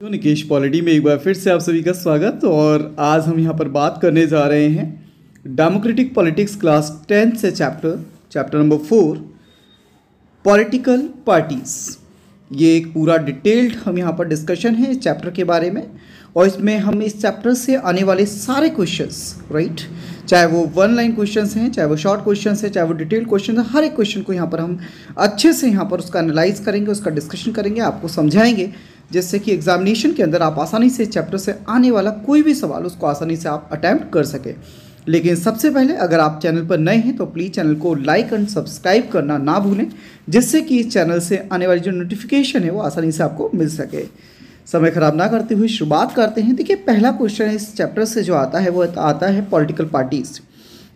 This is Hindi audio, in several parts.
तो निकेश पॉलिटी में एक बार फिर से आप सभी का स्वागत और आज हम यहाँ पर बात करने जा रहे हैं डेमोक्रेटिक पॉलिटिक्स क्लास टेंथ से chapter chapter number four political parties ये एक पूरा डिटेल्ड हम यहाँ पर डिस्कशन है इस चैप्टर के बारे में और इसमें हम इस चैप्टर से आने वाले सारे क्वेश्चंस राइट चाहे वो वन लाइन क्वेश्चंस हैं, चाहे वो शॉर्ट क्वेश्चंस हैं, चाहे वो डिटेल्ड क्वेश्चन है, हर एक क्वेश्चन को यहाँ पर हम अच्छे से यहाँ पर उसका एनालाइज करेंगे, उसका डिस्कशन करेंगे, आपको समझाएँगे। जिससे कि एग्जामिनेशन के अंदर आप आसानी से चैप्टर से आने वाला कोई भी सवाल, उसको आसानी से आप अटैम्प्ट कर सकें। लेकिन सबसे पहले अगर आप चैनल पर नए हैं तो प्लीज़ चैनल को लाइक एंड सब्सक्राइब करना ना भूलें, जिससे कि इस चैनल से आने वाली जो नोटिफिकेशन है, वो आसानी से आपको मिल सके। समय खराब ना करते हुए शुरुआत करते हैं। देखिए, पहला क्वेश्चन इस चैप्टर से जो आता है, वो आता है पॉलिटिकल पार्टीज़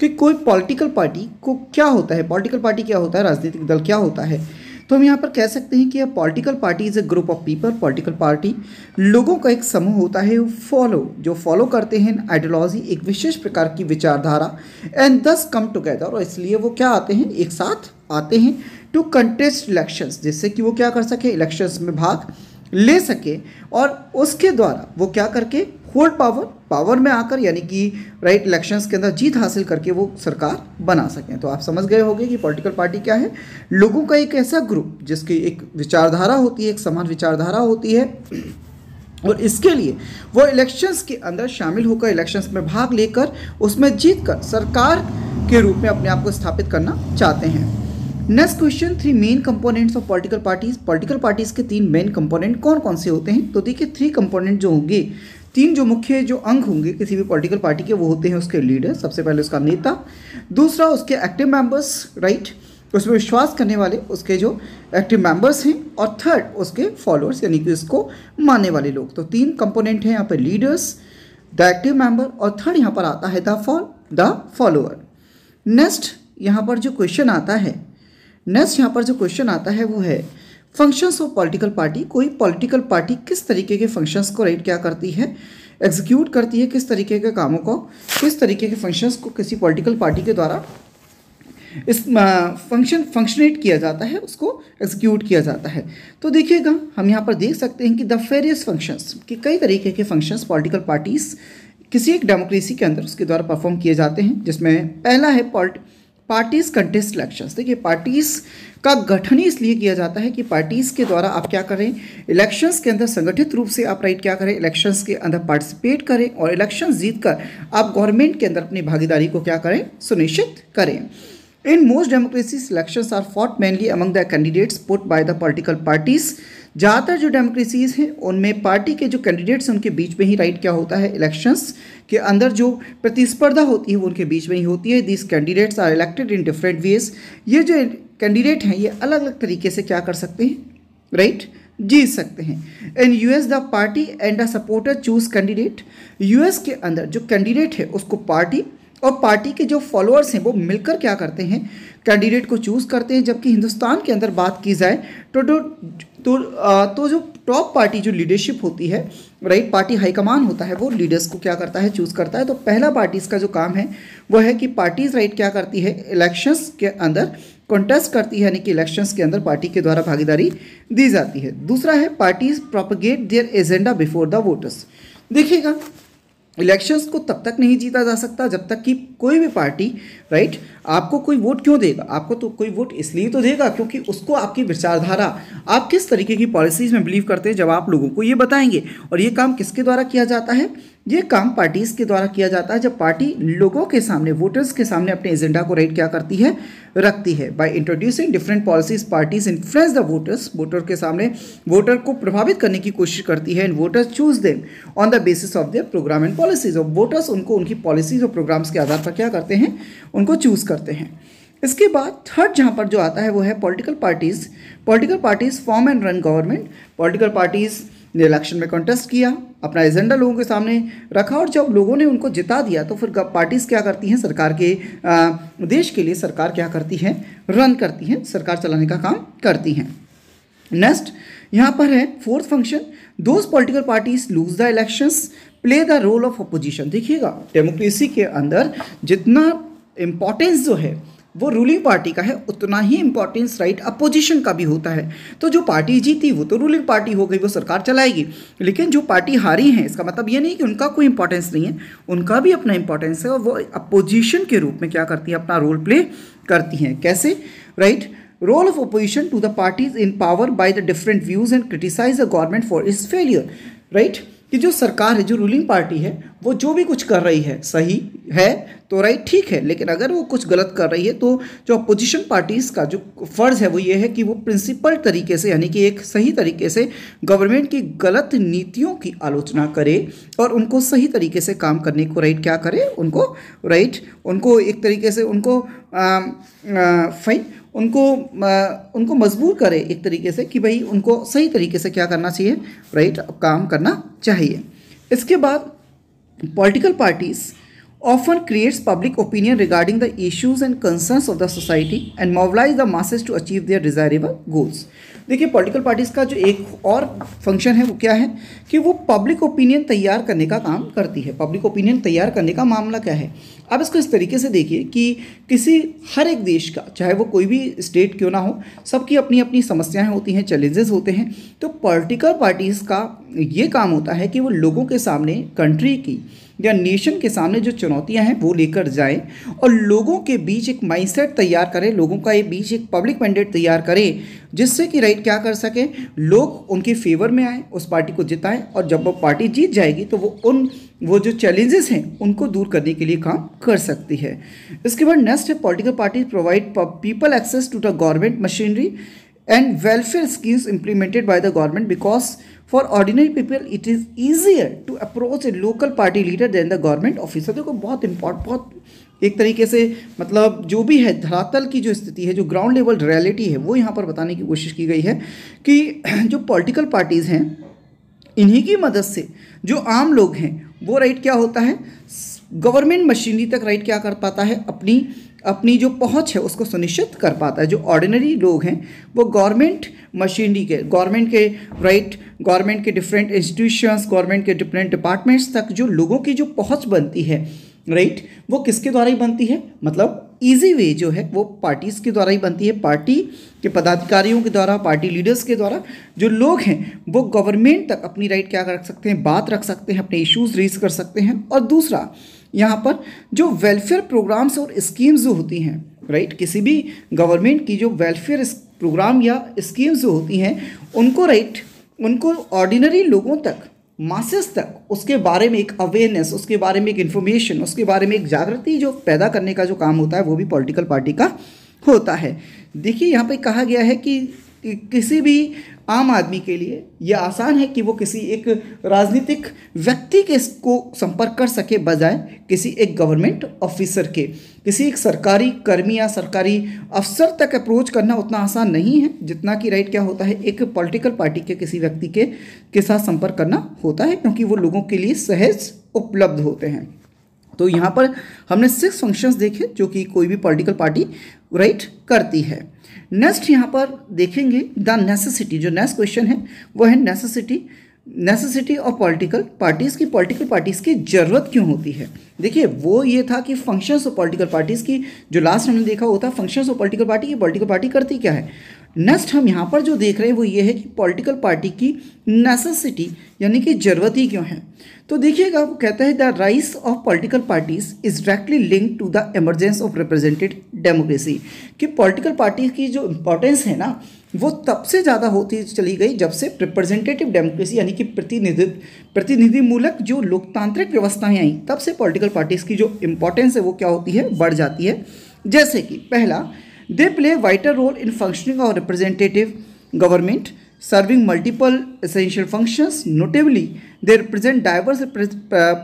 कि कोई पॉलिटिकल पार्टी को क्या होता है? पॉलिटिकल पार्टी क्या होता है? राजनीतिक दल क्या होता है? तो हम यहाँ पर कह सकते हैं कि a political party is a group of people political party लोगों का एक समूह होता है फॉलो जो फॉलो करते हैं आइडियोलॉजी एक विशेष प्रकार की विचारधारा एंड दस कम टुगेदर और इसलिए वो क्या आते हैं? एक साथ आते हैं टू कंटेस्ट इलेक्शंस जिससे कि वो क्या कर सके? इलेक्शंस में भाग ले सके। और उसके द्वारा वो क्या करके होल्ड पावर पावर में आकर, यानी कि राइट इलेक्शंस के अंदर जीत हासिल करके वो सरकार बना सकें। तो आप समझ गए होंगे कि पॉलिटिकल पार्टी क्या है। लोगों का एक ऐसा ग्रुप जिसकी एक विचारधारा होती है, एक समान विचारधारा होती है, और इसके लिए वो इलेक्शंस के अंदर शामिल होकर इलेक्शंस में भाग लेकर, उसमें जीत कर सरकार के रूप में अपने आप को स्थापित करना चाहते हैं। Next question three main components of political parties political parties के तीन मेन कंपोनेंट कौन कौन से होते हैं? तो देखिए थ्री कंपोनेंट जो होंगे तीन जो मुख्य जो अंग होंगे किसी भी पॉलिटिकल पार्टी के, वो होते हैं उसके लीडर सबसे पहले उसका नेता, दूसरा उसके एक्टिव मेंबर्स राइट उसमें विश्वास करने वाले उसके जो एक्टिव मेंबर्स हैं, और थर्ड उसके फॉलोअर्स यानी कि उसको मानने वाले लोग। तो तीन कंपोनेंट हैं यहाँ पर लीडर्स द एक्टिव मेंबर और थर्ड यहाँ पर आता है the fall the follower next यहाँ पर जो क्वेश्चन आता है नेक्स्ट यहाँ पर जो क्वेश्चन आता है वो है फ़ंक्शंस ऑफ़ पॉलिटिकल पार्टी कोई पॉलिटिकल पार्टी किस तरीके के फ़ंक्शंस को राइट क्या करती है? एग्जीक्यूट करती है किस तरीके के कामों को? किस तरीके के फ़ंक्शंस को किसी पॉलिटिकल पार्टी के द्वारा इस फ़ंक्शन फंक्शनेट किया जाता है, उसको एग्जीक्यूट किया जाता है। तो देखिएगा, हम यहाँ पर देख सकते हैं कि द फेरियस फ़ंक्शंस कि कई तरीके के फ़ंक्शंस पॉलिटिकल पार्टीज़ किसी एक डेमोक्रेसी के अंदर उसके द्वारा परफॉर्म किए जाते हैं, जिसमें पहला है पॉलिट पार्टीज़ कंटेस्ट इलेक्शंस देखिए पार्टीज़ का गठन ही इसलिए किया जाता है कि पार्टीज़ के द्वारा आप क्या करें? इलेक्शंस के अंदर संगठित रूप से आप राइट क्या करें? इलेक्शंस के अंदर पार्टिसिपेट करें और इलेक्शन जीतकर आप गवर्नमेंट के अंदर अपनी भागीदारी को क्या करें? सुनिश्चित करें। In most democracies elections are fought mainly among the candidates put by the political parties ज़्यादातर जो डेमोक्रेसीज हैं, उनमें पार्टी के जो कैंडिडेट्स हैं, उनके बीच में ही राइट क्या होता है? इलेक्शंस के अंदर जो प्रतिस्पर्धा होती है, वो उनके बीच में ही होती है। This candidates are elected in different ways ये जो कैंडिडेट हैं, ये अलग अलग तरीके से क्या कर सकते हैं? राइट जीत सकते हैं। In US the party and the supporter choose candidate US के अंदर जो कैंडिडेट है, उसको पार्टी और पार्टी के जो फॉलोअर्स हैं, वो मिलकर क्या करते हैं? कैंडिडेट को चूज़ करते हैं। जबकि हिंदुस्तान के अंदर बात की जाए तो तो तो, तो जो टॉप पार्टी जो लीडरशिप होती है राइट पार्टी हाईकमान होता है वो लीडर्स को क्या करता है चूज़ करता है। तो पहला पार्टीज़ का जो काम है वो है कि पार्टीज़ राइट क्या करती है इलेक्शंस के अंदर कॉन्टेस्ट करती है यानी कि इलेक्शंस के अंदर पार्टी के द्वारा भागीदारी दी जाती है। दूसरा है parties propagate their agenda before the voters देखिएगा इलेक्शंस को तब तक नहीं जीता जा सकता जब तक कि कोई भी पार्टी राइट आपको कोई वोट क्यों देगा? आपको तो कोई वोट इसलिए तो देगा क्योंकि उसको आपकी विचारधारा, आप किस तरीके की पॉलिसीज़ में बिलीव करते हैं जब आप लोगों को ये बताएँगे? और ये काम किसके द्वारा किया जाता है? ये काम पार्टीज़ के द्वारा किया जाता है, जब पार्टी लोगों के सामने वोटर्स के सामने अपने एजेंडा को राइट क्या करती है, रखती है। By introducing different policies parties influence the voters voter के सामने वोटर को प्रभावित करने की कोशिश करती है and voters choose them on the basis of their programme and policies और वोटर्स उनको, उनकी पॉलिसीज़ और प्रोग्राम्स के आधार पर क्या करते हैं, उनको चूज़ करते हैं। इसके बाद थर्ड जहाँ पर जो आता है, वो है political parties political parties form and run government political parties election में कंटेस्ट किया अपना एजेंडा लोगों के सामने रखा और जब लोगों ने उनको जिता दिया तो फिर पार्टीज़ क्या करती हैं? सरकार के आ, देश के लिए सरकार क्या करती है? रन करती हैं सरकार चलाने का काम करती हैं। नेक्स्ट यहाँ पर है fourth function those political parties lose the elections play the role of opposition देखिएगा डेमोक्रेसी के अंदर जितना इम्पोर्टेंस जो है वो रूलिंग पार्टी का है, उतना ही इंपॉर्टेंस राइट अपोजिशन का भी होता है। तो जो पार्टी जीती, वो तो रूलिंग पार्टी हो गई, वो सरकार चलाएगी। लेकिन जो पार्टी हारी है, इसका मतलब ये नहीं कि उनका कोई इंपॉर्टेंस नहीं है, उनका भी अपना इंपॉर्टेंस है और वो अपोजिशन के रूप में क्या करती है, अपना रोल प्ले करती हैं। कैसे? Right role of opposition to the parties in power by the different views and criticise the government for is failure right कि जो सरकार है, जो रूलिंग पार्टी है, वो जो भी कुछ कर रही है, सही है तो राइट ठीक है। लेकिन अगर वो कुछ गलत कर रही है तो जो अपोजिशन पार्टीज़ का जो फ़र्ज़ है, वो ये है कि वो प्रिंसिपल तरीके से, यानी कि एक सही तरीके से गवर्नमेंट की गलत नीतियों की आलोचना करे और उनको सही तरीके से काम करने को राइट क्या करे, उनको राइट उनको एक तरीके से उनको फाइन उनको उनको मजबूर करे एक तरीके से कि भाई उनको सही तरीके से क्या करना चाहिए राइट काम करना चाहिए। इसके बाद political parties often creates public opinion regarding the issues and concerns of the society and mobilize the masses to achieve their desirable goals. देखिए पॉलिटिकल पार्टीज़ का जो एक और फ़ंक्शन है, वो क्या है? कि वो पब्लिक ओपिनियन तैयार करने का काम करती है। पब्लिक ओपिनियन तैयार करने का मामला क्या है? अब इसको इस तरीके से देखिए कि किसी, हर एक देश का, चाहे वो कोई भी स्टेट क्यों ना हो, सबकी अपनी अपनी समस्याएँ होती हैं चैलेंजेस होते हैं। तो पॉलिटिकल पार्टीज़ का ये काम होता है कि वो लोगों के सामने कंट्री की या नेशन के सामने जो चुनौतियाँ हैं, वो लेकर जाए और लोगों के बीच एक माइंडसेट तैयार करें, लोगों का एक बीच एक पब्लिक मैंडेट तैयार करें, जिससे कि राइट क्या कर सके? लोग उनके फेवर में आए, उस पार्टी को जिताएँ और जब वो पार्टी जीत जाएगी तो वो उन, वो जो चैलेंजेस हैं, उनको दूर करने के लिए काम कर सकती है। इसके बाद नेक्स्ट है political party provide people access to the government machinery and welfare schemes implemented by the government because for ordinary people it is easier to approach a local party leader than the government officer देखो, बहुत इम्पोर्ट बहुत एक तरीके से मतलब जो भी है, धरातल की जो स्थिति है, जो ग्राउंड लेवल रियलिटी है, वो यहाँ पर बताने की कोशिश की गई है कि जो पॉलिटिकल पार्टीज़ हैं, इन्हीं की मदद से जो आम लोग हैं, वो राइट क्या होता है? गवर्नमेंट मशीनरी तक राइट क्या कर पाता है? अपनी अपनी जो पहुँच है उसको सुनिश्चित कर पाता है। जो ऑर्डिनरी लोग हैं, वो गवर्नमेंट मशीनरी के गवर्नमेंट के राइट गवर्नमेंट के डिफरेंट इंस्टीट्यूशंस गवर्नमेंट के डिफरेंट डिपार्टमेंट्स तक जो लोगों की जो पहुँच बनती है राइट वो किसके द्वारा ही बनती है? मतलब ईजी वे जो है, वो पार्टीज़ के द्वारा ही बनती है। पार्टी के पदाधिकारियों के द्वारा पार्टी लीडर्स के द्वारा जो लोग हैं, वो गवर्नमेंट तक अपनी राइट क्या रख सकते हैं? बात रख सकते हैं, अपने इश्यूज़ रेज कर सकते हैं। और दूसरा यहाँ पर जो वेलफेयर प्रोग्राम्स और स्कीम्स जो होती हैं राइट किसी भी गवर्नमेंट की जो वेलफेयर प्रोग्राम या स्कीम्स जो होती हैं, उनको राइट उनको ऑर्डिनरी लोगों तक मासेस तक, उसके बारे में एक अवेयरनेस उसके बारे में एक इन्फॉर्मेशन उसके बारे में एक जागृति जो पैदा करने का जो काम होता है, वो भी पॉलिटिकल पार्टी का होता है। देखिए, यहाँ पे कहा गया है कि किसी भी आम आदमी के लिए यह आसान है कि वो किसी एक राजनीतिक व्यक्ति के को संपर्क कर सके बजाय किसी एक गवर्नमेंट ऑफिसर के। किसी एक सरकारी कर्मी या सरकारी अफसर तक अप्रोच करना उतना आसान नहीं है, जितना कि राइट क्या होता है, एक पॉलिटिकल पार्टी के किसी व्यक्ति के के साथ संपर्क करना होता है, क्योंकि वो लोगों के लिए सहज उपलब्ध होते हैं। तो यहाँ पर हमने सिक्स फ़ंक्शंस देखे, जो कि कोई भी पॉलिटिकल पार्टी राइट करती है। नेक्स्ट यहाँ पर देखेंगे द नेसेसिटी जो नेक्स्ट क्वेश्चन है, वो है necessity necessity of political parties की पॉलिटिकल पार्टीज़ की ज़रूरत क्यों होती है? देखिए, वो ये था कि फ़ंक्शंस ऑफ़ पॉलिटिकल पार्टीज़ की जो लास्ट हमने देखा होता फ़ंक्शंस ऑफ़ पॉलिटिकल पार्टी की पॉलिटिकल पार्टी करती क्या है? नेक्स्ट हम यहाँ पर जो देख रहे हैं वो ये है कि पॉलिटिकल पार्टी की नेसेसिटी यानी कि ज़रूरत ही क्यों है? तो देखिएगा, वो कहता है the rise of political parties is directly link to the emergence of represented democracy कि पॉलिटिकल पार्टी की जो इम्पोर्टेंस है ना, वो तब से ज़्यादा होती चली गई जब से रिप्रेजेंटेटिव डेमोक्रेसी यानी कि प्रतिनिधि, प्रतिनिधिमूलक जो लोकतांत्रिक व्यवस्थाएँ आई, तब से पॉलिटिकल पार्टीज़ की जो इम्पोर्टेंस है वो क्या होती है? बढ़ जाती है। जैसे कि, पहला they play vital role in functioning of representative government serving multiple essential functions. Notably, they represent diverse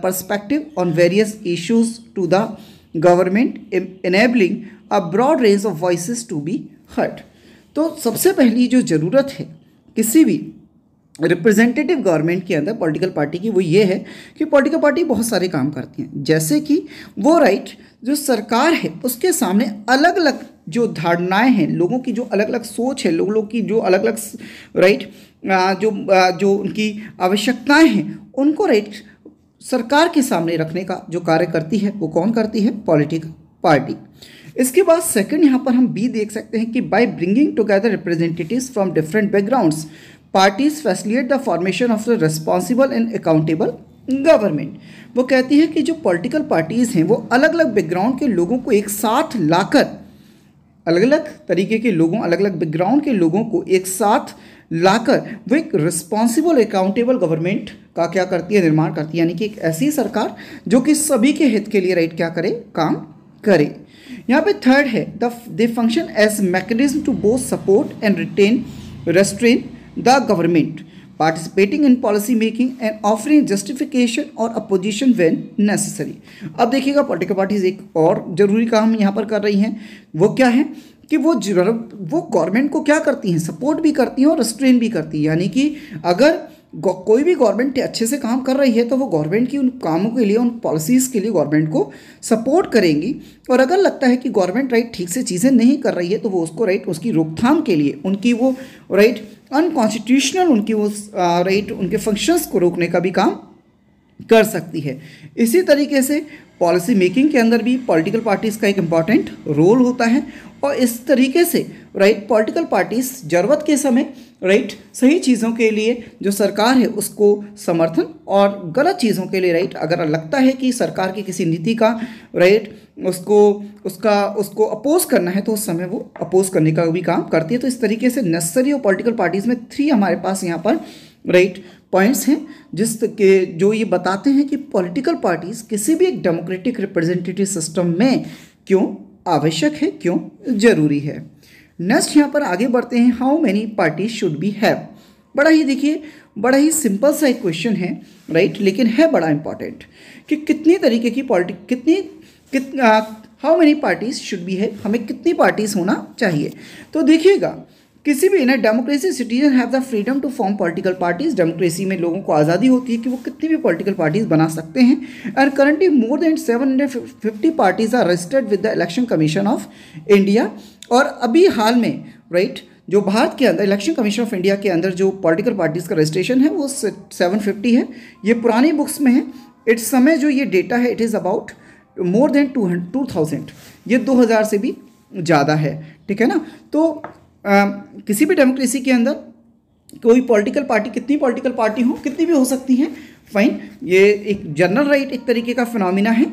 perspective on various issues to the government, enabling a broad range of voices to be heard. तो सबसे पहली जो ज़रूरत है किसी भी रिप्रेजेंटेटिव गवर्नमेंट के अंदर पॉलिटिकल पार्टी की वो ये है कि पॉलिटिकल पार्टी बहुत सारे काम करती हैं जैसे कि वो राइट जो सरकार है उसके सामने अलग अलग जो धारणाएँ हैं, लोगों की जो अलग अलग सोच है, लोगों की जो अलग अलग राइट जो जो उनकी आवश्यकताएँ हैं, उनको राइट सरकार के सामने रखने का जो कार्य करती है, वो कौन करती है? पॉलिटिकल पार्टी इसके बाद सेकंड यहाँ पर हम बी देख सकते हैं कि by bringing together representatives from different backgrounds parties facilitate the formation of the responsible and accountable government वो कहती है कि जो पॉलिटिकल पार्टीज़ हैं, वो अलग अलग बैकग्राउंड के लोगों को एक साथ लाकर अलग अलग तरीके के लोगों अलग अलग बैकग्राउंड के लोगों को एक साथ लाकर वो एक रिस्पॉन्सिबल अकाउंटेबल गवर्नमेंट का क्या करती है, निर्माण करती है। यानी कि एक ऐसी सरकार जो कि सभी के हित के लिए राइट क्या करे, काम करे। यहाँ पे थर्ड है the they function as mechanism to both support and retain restrain the government participating in policy making and offering justification और अपोजिशन वेन नेसेसरी अब देखिएगा पॉलिटिकल पार्टीज़ एक और ज़रूरी काम यहाँ पर कर रही हैं। वो क्या है? कि वो वो गवर्नमेंट को क्या करती हैं? सपोर्ट भी करती हैं और रिस्ट्रेन भी करती हैं। यानी कि अगर कोई भी गवर्नमेंट अच्छे से काम कर रही है तो वो गवर्नमेंट की उन कामों के लिए, उन पॉलिसीज़ के लिए गवर्नमेंट को सपोर्ट करेंगी। और अगर लगता है कि गवर्नमेंट राइट ठीक से चीज़ें नहीं कर रही है तो वो उसको राइट उसकी रोकथाम के लिए, उनकी वो राइट अनकॉन्स्टिट्यूशनल उनकी वो राइट उनके फ़ंक्शंस को रोकने का भी काम कर सकती है। इसी तरीके से पॉलिसी मेकिंग के अंदर भी पॉलिटिकल पार्टीज़ का एक इंपॉर्टेंट रोल होता है और इस तरीके से राइट पॉलिटिकल पार्टीज़ ज़रूरत के समय राइट सही चीज़ों के लिए जो सरकार है उसको समर्थन और गलत चीज़ों के लिए राइट अगर लगता है कि सरकार की किसी नीति का राइट उसको, उसका, उसको अपोज करना है तो उस समय वो अपोज करने का भी काम करती है। तो इस तरीके से नेसेसरी और पॉलिटिकल पार्टीज़ में थ्री हमारे पास यहाँ पर राइट पॉइंट्स हैं, जिस के, जो ये बताते हैं कि पॉलिटिकल पार्टीज़ किसी भी एक डेमोक्रेटिक रिप्रेजेंटेटिव सिस्टम में क्यों आवश्यक है, क्यों ज़रूरी है। नेक्स्ट यहाँ पर आगे बढ़ते हैं how many parties should be have बड़ा ही देखिए, बड़ा ही सिंपल सा एक क्वेश्चन है राइट लेकिन है बड़ा इंपॉर्टेंट कि कितनी तरीके की पॉलिटिक कितनी, कित how many parties should be है? हमें कितनी पार्टीज़ होना चाहिए? तो देखिएगा किसी भी ना democracy citizen have the freedom to form political parties democracy में लोगों को आज़ादी होती है कि वो कितनी भी पॉलिटिकल पार्टीज़ बना सकते हैं। And currently more than seven hundred fifty parties are registered with the Election Commission of India और अभी हाल में राइट right, जो भारत के अंदर इलेक्शन कमीशन ऑफ़ इंडिया के अंदर जो पॉलिटिकल पार्टीज़ का रजिस्ट्रेशन है वो सेवन फिफ्टी है। ये पुरानी बुक्स में है। इट्स समय जो ये डेटा है it is about more than two two thousand ये दो हज़ार से भी ज़्यादा है। ठीक है ना? तो किसी भी डेमोक्रेसी के अंदर कोई पॉलिटिकल पार्टी कितनी पॉलिटिकल पार्टी हो, कितनी भी हो सकती हैं फाइन ये एक जनरल राइट एक तरीके का फिनोमिना है.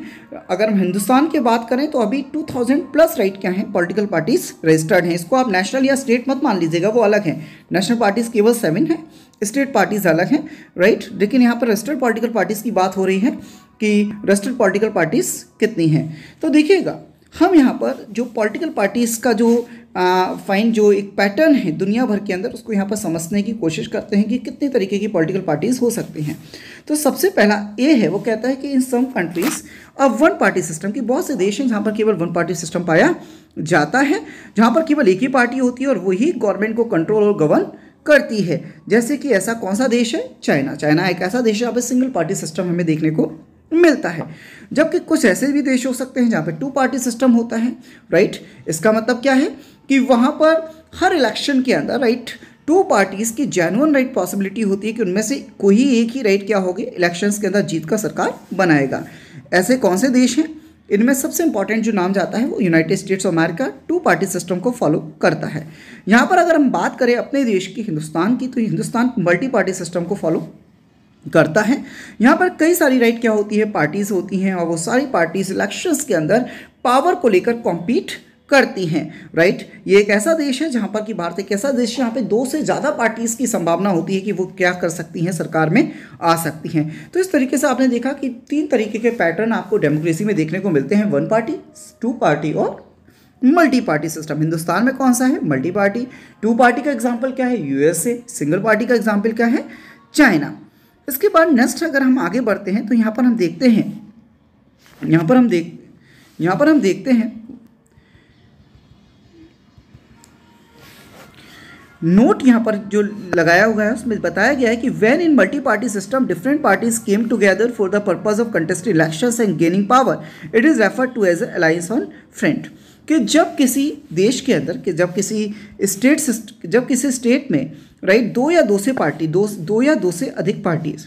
अगर हम हिंदुस्तान की बात करें तो अभी 2000 प्लस राइट क्या है? पॉलिटिकल पार्टीज़ रजिस्टर्ड हैं. इसको आप नेशनल या स्टेट मत मान लीजिएगा, वो अलग है. नेशनल पार्टीज़ केवल सेवन है. स्टेट पार्टीज़ अलग हैं राइट लेकिन यहाँ पर रजिस्टर्ड पॉलिटिकल पार्टीज़ की बात हो रही है कि रजिस्टर्ड पॉलिटिकल पार्टीज़ कितनी हैं? तो देखिएगा हम यहाँ पर जो पॉलिटिकल पार्टीज़ का जो फाइन जो एक पैटर्न है दुनिया भर के अंदर, उसको यहाँ पर समझने की कोशिश करते हैं कि कितने तरीके की पॉलिटिकल पार्टीज़ हो सकती हैं। तो सबसे पहला ए है, वो कहता है कि इन सम कंट्रीज़ अब वन पार्टी सिस्टम की बहुत से देश हैं जहाँ पर केवल वन पार्टी सिस्टम पाया जाता है, जहाँ पर केवल एक ही पार्टी होती है और वही गवर्नमेंट को कंट्रोल और गवर्न करती है। जैसे कि ऐसा कौन सा देश है? चाइना चाइना एक ऐसा देश है पर सिंगल पार्टी सिस्टम हमें देखने को मिलता है। जबकि कुछ ऐसे भी देश हो सकते हैं जहाँ पे टू पार्टी सिस्टम होता है राइट इसका मतलब क्या है कि वहाँ पर हर इलेक्शन के अंदर राइट टू पार्टीज़ की जेनुअन राइट पॉसिबिलिटी होती है कि उनमें से कोई एक ही राइट क्या होगी इलेक्शंस के अंदर जीत का सरकार बनाएगा। ऐसे कौन से देश हैं? इनमें सबसे इंपॉर्टेंट जो नाम जाता है वो United States of America two party system को फॉलो करता है। यहाँ पर अगर हम बात करें अपने देश की, हिंदुस्तान की तो हिंदुस्तान मल्टी पार्टी सिस्टम को फॉलो करता है। यहाँ पर कई सारी राइट क्या होती है? पार्टीज़ होती हैं और वो सारी पार्टीज़ इलेक्शंस के अंदर पावर को लेकर कॉम्पीट करती हैं राइट ये एक ऐसा देश है जहाँ पर कि भारत एक ऐसा देश है जहाँ पे दो से ज़्यादा पार्टीज़ की संभावना होती है कि वो क्या कर सकती हैं, सरकार में आ सकती हैं। तो इस तरीके से आपने देखा कि तीन तरीके के पैटर्न आपको डेमोक्रेसी में देखने को मिलते हैं। वन पार्टी टू पार्टी और मल्टी पार्टी सिस्टम हिंदुस्तान में कौन सा है? मल्टी पार्टी टू पार्टी का एग्ज़ाम्पल क्या है? यूएसए सिंगल पार्टी का एग्ज़ाम्पल क्या है? चाइना इसके बाद नेक्स्ट अगर हम आगे बढ़ते हैं तो यहाँ पर हम देखते हैं, यहाँ पर हम देख, यहाँ पर हम देखते हैं। नोट यहाँ पर जो लगाया हुआ है, उसमें बताया गया है कि when in multi party system different parties came together for the purpose of contest election and gaining power it is refer to as alliance on friend कि जब किसी देश के अंदर, कि जब किसी स्टेट जब किसी स्टेट में राइट दो या दो से पार्टी, दो दो या दो से अधिक पार्टीज़,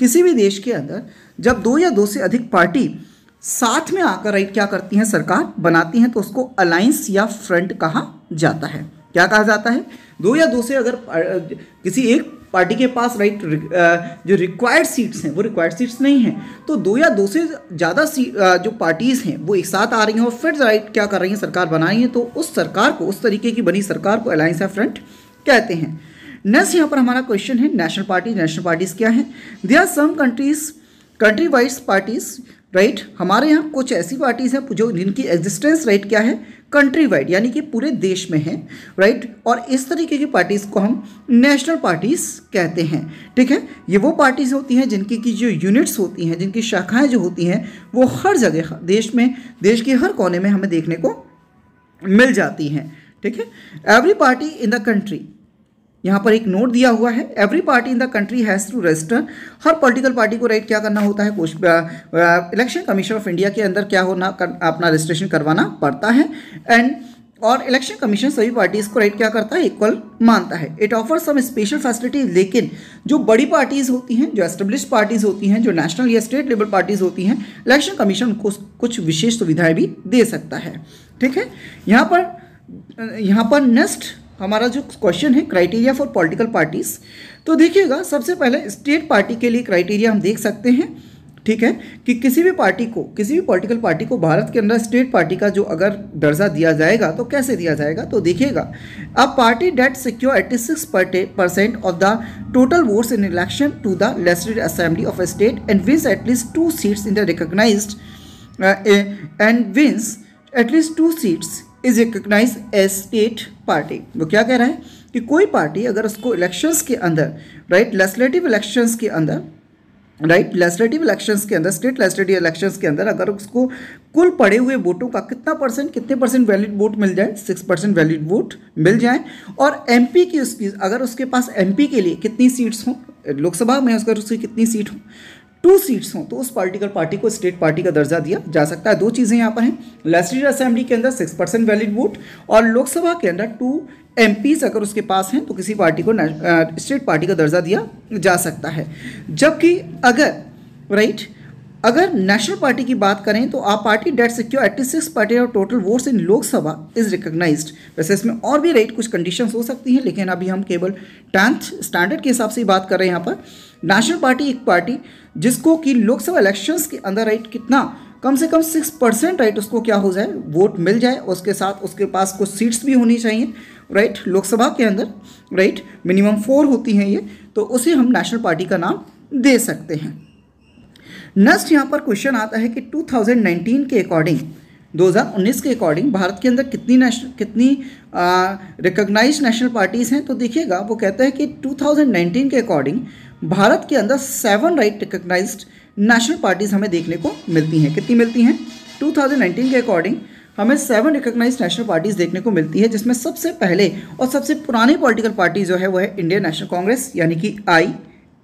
किसी भी देश के अंदर, जब दो या दो से अधिक पार्टी साथ में आकर राइट क्या करती हैं, सरकार बनाती हैं तो उसको अलायंस या फ्रंट कहा जाता है। क्या कहा जाता है? दो या दो से अगर किसी एक पार्टी के पास राइट जो रिक्वायर्ड सीट्स हैं, वो रिक्वायर्ड सीट्स नहीं हैं। तो दो या दो से ज़्यादा जो पार्टीज़ हैं, वो एक साथ आ रही हैं और फिर राइट क्या कर रही हैं, सरकार बना रही हैं। तो उस सरकार को, उस तरीके की बनी सरकार को अलायंस ऑफ़ फ्रंट कहते हैं। नेक्स्ट यहाँ पर हमारा क्वेश्चन है नेशनल पार्टी नेशनल पार्टीज़ क्या है? They are some countries country wise parties right हमारे यहाँ कुछ ऐसी पार्टीज़ हैं, जो जिनकी एग्जिस्टेंस राइट क्या है? कंट्री वाइड यानी कि पूरे देश में है राइट और इस तरीके की पार्टीज़ को हम नेशनल पार्टीज़ कहते हैं, ठीक है? ये वो पार्टीज़ होती हैं जिनकी की जो यूनिट्स होती हैं, जिनकी शाखाएँ जो होती हैं, वो हर जगह, देश में, देश के हर कोने में हमें देखने को मिल जाती हैं, ठीक है? Every party in the country यहाँ पर एक नोट दिया हुआ है every party in the country has to register her political party को राइट क्या करना होता है? इलेक्शन कमीशन ऑफ़ इंडिया के अंदर क्या होना कर, अपना रजिस्ट्रेशन करवाना पड़ता है। एंड और इलेक्शन कमीशन सभी पार्टीज़ को राइट क्या करता है? इक्वल मानता है। It offer some special facilities लेकिन जो बड़ी पार्टीज़ होती हैं जो एस्टेब्लिश पार्टीज़ होती हैं जो नेशनल या स्टेट लेवल पार्टीज़ होती हैं इलेक्शन कमीशन उनको कुछ विशेष सुविधाएँ भी दे सकता है। ठीक है? यहाँ पर यहाँ पर नेक्स्ट हमारा जो क्वेश्चन है क्राइटेरिया फॉर पॉलिटिकल पार्टीज़ तो देखिएगा, सबसे पहले स्टेट पार्टी के लिए क्राइटेरिया हम देख सकते हैं, ठीक है, कि किसी भी पार्टी को, किसी भी पॉलिटिकल पार्टी को भारत के अंदर स्टेट पार्टी का जो अगर दर्जा दिया जाएगा तो कैसे दिया जाएगा? तो देखिएगा अब party that secure eighty six percent of the total votes in election to the legislative assembly of a state and wins at least two seats in the recognised and wins at least two seats is recognise as state party वो क्या कह रहा है? कि कोई पार्टी अगर उसको इलेक्शंस के अंदर राइट लेजिस्लेटिव इलेक्शंस के अंदर राइट लेजिस्लेटिव इलेक्शंस के अंदर स्टेट लेजिस्लेटिव इलेक्शंस के अंदर अगर उसको कुल पड़े हुए वोटों का कितना परसेंट कितने परसेंट वैलिड वोट मिल जाए? सिक्स परसेंट वैलिड वोट मिल जाए। और एमपी की उसकी, अगर उसके पास एमपी के लिए कितनी सीट्स हों? लोकसभा में अगर उसकी कितनी सीट हो? टू सीट्स हों तो उस पॉलिटिकल पार्टी को स्टेट पार्टी का दर्जा दिया जा सकता है। दो चीज़ें यहाँ पर हैं। लेजिस्लेटिव असेंबली के अंदर सिक्स परसेंट वैलिड वोट और लोकसभा के अंदर टू एम अगर उसके पास हैं तो किसी पार्टी को स्टेट पार्टी का दर्जा दिया जा सकता है। जबकि अगर राइट right, अगर नेशनल पार्टी की बात करें तो आप party that secure eighty six party और total votes in Lok Sabha is recognised वैसे इसमें और भी राइट कुछ कंडीशंस हो सकती हैं, लेकिन अभी हम केवल टेंथ स्टैंडर्ड के हिसाब से बात कर रहे हैं यहाँ पर। नेशनल पार्टी एक पार्टी जिसको कि लोकसभा इलेक्शंस के अंदर राइट कितना, कम से कम सिक्स परसेंट राइट उसको क्या हो जाए वोट मिल जाए, उसके साथ उसके पास कुछ सीट्स भी होनी चाहिए राइट लोकसभा के अंदर राइट मिनिमम फोर होती हैं ये तो उसे हम नेशनल पार्टी का नाम दे सकते हैं। नेक्स्ट यहाँ पर क्वेश्चन आता है कि 2019 के अकॉर्डिंग 2019 के अकॉर्डिंग भारत के अंदर कितनी नेशनल कितनी रिकोगनाइज नेशनल पार्टीज़ हैं? तो देखिएगा, वो कहते हैं कि 2019 के अकॉर्डिंग भारत के अंदर seven right recognise national parties हमें देखने को मिलती हैं। कितनी मिलती हैं? 2019 के अकॉर्डिंग हमें सेवन रिकोगनाइज नेशनल पार्टीज़ देखने को मिलती है, जिसमें सबसे पहले और सबसे पुरानी पॉलिटिकल पार्टी जो है, वो है इंडियन नेशनल कांग्रेस यानी कि आई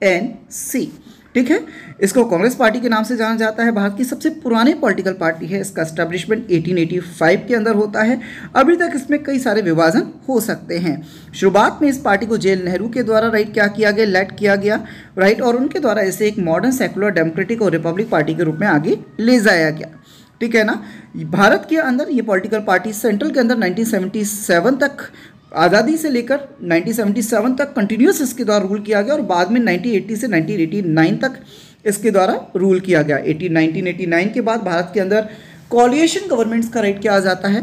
एन सी ठीक है? इसको कांग्रेस पार्टी के नाम से जाना जाता है। भारत की सबसे पुरानी पॉलिटिकल पार्टी है। इसका स्टैब्लिशमेंट 1885 के अंदर होता है। अभी तक इसमें कई सारे विभाजन हो सकते हैं। शुरुआत में इस पार्टी को जेल नेहरू के द्वारा राइट क्या किया गया? लेट किया गया। राइट और उनके द्वारा इसे एक मॉडर्न सेकुलर डेमोक्रेटिक और रिपब्लिक पार्टी के रूप में आगे ले जाया गया। ठीक है ना? भारत के अंदर ये पॉलिटिकल पार्टी सेंट्रल के अंदर 1977 तक आज़ादी से लेकर 1977 तक कंटिन्यूस इसके द्वारा रूल किया गया और बाद में 1980 से 1989 तक इसके द्वारा रूल किया गया। 18 1989 के बाद भारत के अंदर कॉलिएशन गवर्नमेंट्स का राइट क्या आ जाता है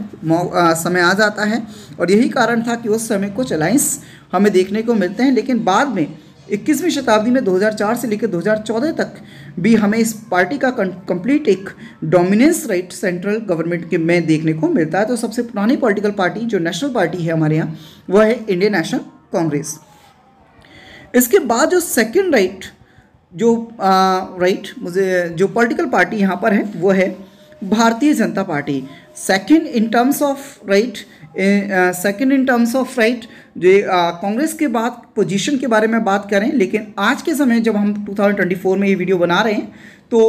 आ, समय आ जाता है और यही कारण था कि उस समय कुछ अलायंस हमें देखने को मिलते हैं लेकिन बाद में इक्कीसवीं शताब्दी में 2004 से लेकर 2014 तक भी हमें इस पार्टी का कंप्लीट एक डोमिनेंस राइट सेंट्रल गवर्नमेंट के में देखने को मिलता है। तो सबसे पुरानी पॉलिटिकल पार्टी जो नेशनल पार्टी है हमारे यहाँ वह है इंडियन नेशनल कांग्रेस इसके बाद जो सेकेंड राइट जो राइट मुझे, जो पॉलिटिकल पार्टी यहाँ पर है, वो है Bharatiya Janata party. Second in terms of right second in terms of right जो कांग्रेस के बाद पोजीशन के बारे में बात करें, लेकिन आज के समय जब हम 2024 में ये वीडियो बना रहे हैं तो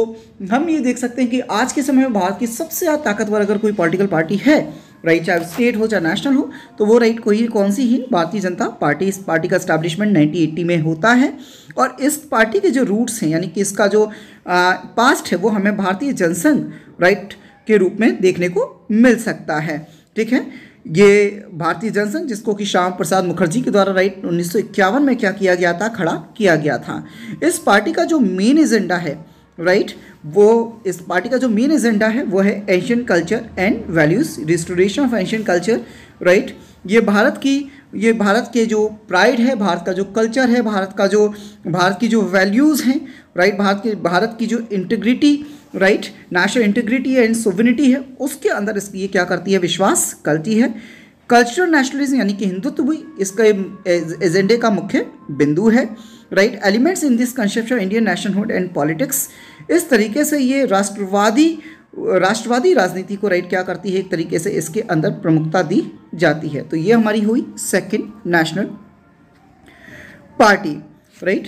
हम ये देख सकते हैं कि आज के समय में भारत की सबसे ज़्यादा ताकतवर अगर कोई पॉलिटिकल पार्टी है राइट चाहे स्टेट हो, चाहे नेशनल हो तो वो राइट कोई कौन सी ही भारतीय जनता पार्टी इस पार्टी का स्टैब्लिशमेंट 1980 में होता है। और इस पार्टी के जो रूट्स हैं, यानी कि इसका जो पास्ट है, वो हमें भारतीय जनसंघ राइट के रूप में देखने को मिल सकता है। ठीक है? ये भारतीय जनसंघ, जिसको कि श्याम प्रसाद मुखर्जी के द्वारा राइट उन्नीस सौ इक्यावन में क्या किया गया था, खड़ा किया गया था। इस पार्टी का जो मेन एजेंडा है, राइट, वो इस पार्टी का जो मेन एजेंडा है, वो है Asian culture and values, restoration of Asian culture, right. ये भारत की, ये भारत के जो प्राइड है, भारत का जो कल्चर है, भारत का जो, भारत की जो वैल्यूज़ हैं, राइट, भारत की भारत की जो integrity right? National integrity and sovereignty है, उसके अंदर इसकी ये क्या करती है? विश्वास करती है। कल्चरल नेशनलिज्म यानी कि हिंदुत्व भी इसका एजेंडे का मुख्य बिंदु है। Right? Elements in this concept of Indian nationhood and politics इस तरीके से ये राष्ट्रवादी राष्ट्रवादी राजनीति को राइट क्या करती है? एक तरीके से इसके अंदर प्रमुखता दी जाती है। तो ये हमारी हुई सेकेंड नेशनल पार्टी राइट?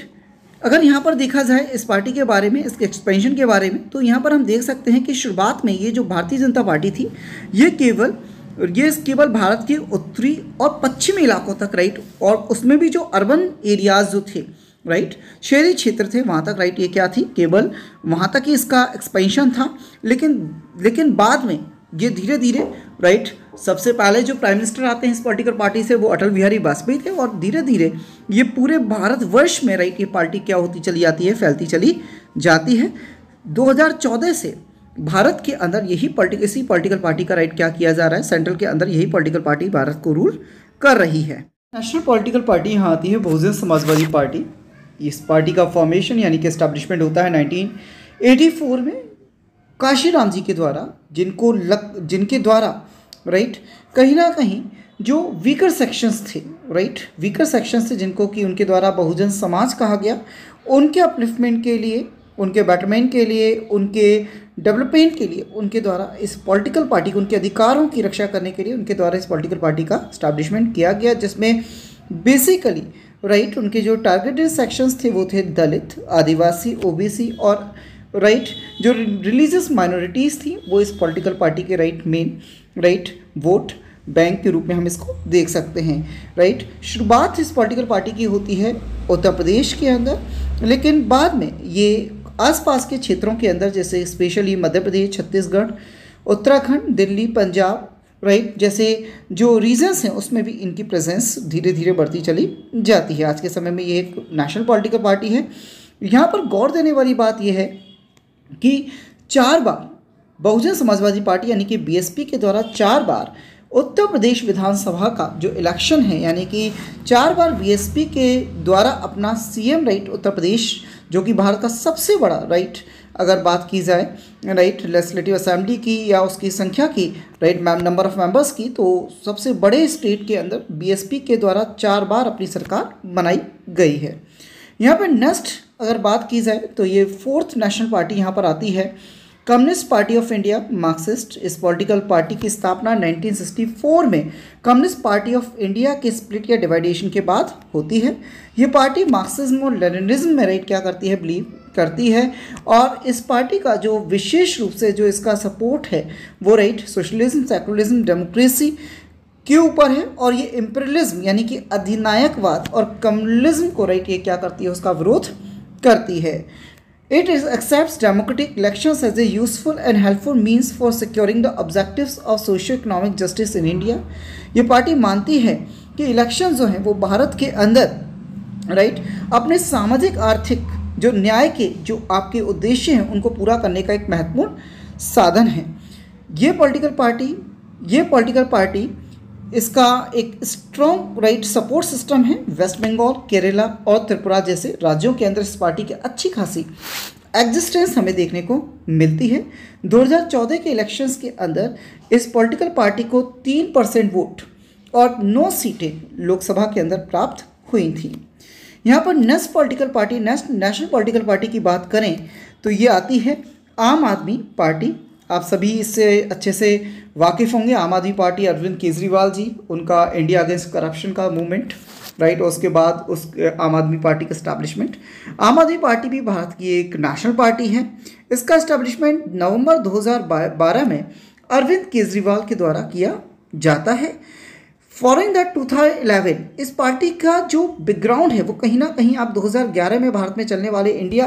अगर यहाँ पर देखा जाए इस पार्टी के बारे में, इसके एक्सपेंशन के बारे में तो यहाँ पर हम देख सकते हैं कि शुरुआत में ये जो भारतीय जनता पार्टी थी, ये केवल ये केवल भारत के उत्तरी और पश्चिमी इलाकों तक राइट और उसमें भी जो अर्बन एरियाज़ जो थे राइट शहरी क्षेत्र थे, वहाँ तक राइट ये क्या थी? केवल वहाँ तक ही इसका एक्सपेंशन था। लेकिन लेकिन बाद में ये धीरे धीरे राइट सबसे पहले जो प्राइम मिनिस्टर आते हैं इस पॉलिटिकल पार्टी से, वो अटल बिहारी वाजपेयी थे और धीरे धीरे ये पूरे भारतवर्ष में राइट ये पार्टी क्या होती चली जाती है, फैलती चली जाती है। 2014 से भारत के अंदर यही पॉलिटिकल इसी पॉलिटिकल पार्टी का राइट क्या किया जा रहा है? सेंट्रल के अंदर यही पॉलिटिकल पार्टी भारत को रूल कर रही है। नेशनल पॉलिटिकल पार्टी यहाँ आती है, बहुजन समाजवादी पार्टी इस पार्टी का फॉर्मेशन यानी कि इस्टेब्लिशमेंट होता है 1984 में। काशीराम जी के द्वारा, जिनको लग, जिनके द्वारा राइट कहीं ना कहीं जो वीकर सेक्शंस थे राइट वीकर सेक्शंस थे, जिनको कि उनके द्वारा बहुजन समाज कहा गया, उनके अपलिफ्टमेंट के लिए, उनके बेटरमेंट के लिए, उनके डेवलपमेंट के लिए, उनके द्वारा इस पॉलिटिकल पार्टी को, उनके अधिकारों की रक्षा करने के लिए, उनके द्वारा इस पॉलिटिकल पार्टी का स्टैब्लिशमेंट किया गया, जिसमें बेसिकली राइट उनके जो टारगेटेड सेक्शंस थे, वो थे दलित, आदिवासी, ओबीसी और राइट जो रिलीजियस माइनॉरिटीज़ थी, वो इस पॉलिटिकल पार्टी के right main right vote bank के रूप में हम इसको देख सकते हैं राइट शुरुआत इस पॉलिटिकल पार्टी की होती है उत्तर प्रदेश के अंदर, लेकिन बाद में ये आसपास के क्षेत्रों के अंदर, जैसे स्पेशली मध्य प्रदेश, छत्तीसगढ़, उत्तराखंड, दिल्ली, पंजाब राइट जैसे जो रीजन्स हैं, उसमें भी इनकी प्रेजेंस धीरे धीरे बढ़ती चली जाती है। आज के समय में ये एक नेशनल पॉलिटिकल पार्टी है। यहाँ पर गौर देने वाली बात यह है कि चार बार बहुजन समाजवादी पार्टी यानी कि बीएसपी के द्वारा चार बार उत्तर प्रदेश विधानसभा का जो इलेक्शन है, यानी कि चार बार बीएसपी के द्वारा अपना सीएम राइट उत्तर प्रदेश, जो कि भारत का सबसे बड़ा राइट अगर बात की जाए राइट लेजिस्लेटिव असेंबली की या उसकी संख्या की right ma'am number of members की तो सबसे बड़े स्टेट के अंदर बीएसपी के द्वारा चार बार अपनी सरकार बनाई गई है। यहाँ पर नेक्स्ट अगर बात की जाए तो ये फोर्थ नेशनल पार्टी यहाँ पर आती है। Communist Party of India, Marxist, इस पॉलिटिकल पार्टी की स्थापना 1964 में कम्युनिस्ट पार्टी ऑफ़ इंडिया के स्प्लिट या डिवाइडेशन के बाद होती है। ये पार्टी मार्क्सिज्म और लेनिज्म में राइट क्या करती है, बिलीव करती है। और इस पार्टी का जो विशेष रूप से जो इसका सपोर्ट है, वो राइट सोशलिज्म, सेकुलरिज्म, डेमोक्रेसी के ऊपर है। और ये इम्परलिज्म यानी कि अधिनायकवाद और कम्युनलिज्म को राइट ये क्या करती है, उसका विरोध करती है। It is except democratic election as a useful and helpful means for securing the objective of socio economic justice in India ये पार्टी मानती है कि इलेक्शन जो हैं वो भारत के अंदर राइट right, अपने सामाजिक आर्थिक जो न्याय के जो आपके उद्देश्य हैं उनको पूरा करने का एक महत्वपूर्ण साधन है। ये पॉलिटिकल पार्टी ये पॉलिटिकल पार्टी इसका एक स्ट्रॉन्ग राइट सपोर्ट सिस्टम है वेस्ट बंगाल केरला और त्रिपुरा जैसे राज्यों के अंदर इस पार्टी की अच्छी खासी एग्जिस्टेंस हमें देखने को मिलती है। 2014 के इलेक्शंस के अंदर इस पॉलिटिकल पार्टी को तीन परसेंट वोट और नौ सीटें लोकसभा के अंदर प्राप्त हुई थी। यहाँ पर next political party next national political party की बात करें तो ये आती है आम आदमी पार्टी। आप सभी इससे अच्छे से वाकिफ़ होंगे आम आदमी पार्टी अरविंद केजरीवाल जी, उनका इंडिया अगेंस्ट करप्शन का मूवमेंट राइट और उसके बाद उस आम आदमी पार्टी का इस्टेब्लिशमेंट आम आदमी पार्टी भी भारत की एक नेशनल पार्टी है। इसका इस्टेब्लिशमेंट नवंबर 2012 में अरविंद केजरीवाल के द्वारा किया जाता है। फॉलोइंग दैट 2011 इस पार्टी का जो बैकग्राउंड है, वो कहीं ना कहीं आप 2011 में भारत में चलने वाले इंडिया